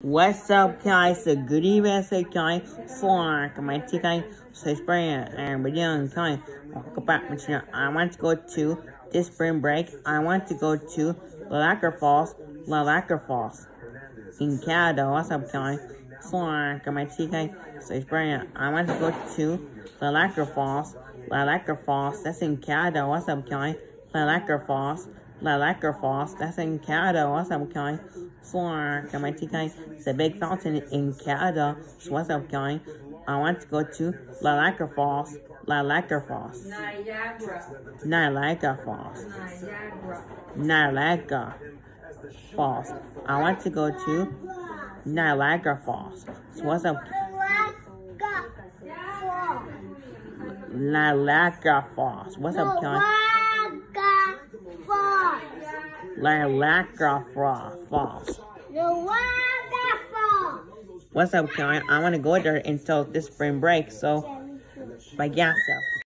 What's up, guys? So good evening, so guys. For my TK, so spring and video, guys. Welcome back, but I want to go to this spring break. I want to go to Niagara Falls, Niagara Falls in Canada. What's up, guys? For my TK, so spring. I want to go to Niagara Falls, Niagara Falls. That's in Canada. What's up, guys? Niagara Falls. Niagara Falls, that's in Canada. What's up, guys? For my TK, it's a big fountain in Canada. So what's up, guys? I want to go to Niagara Falls. Niagara Falls. Niagara. Falls. Niagara. Niagara Falls. I want to go to Niagara Falls. So what's up? Niagara Falls. What's up, guys? Niagara Falls. What's up, guys? I want to go there until this spring break, so, yeah, stuff.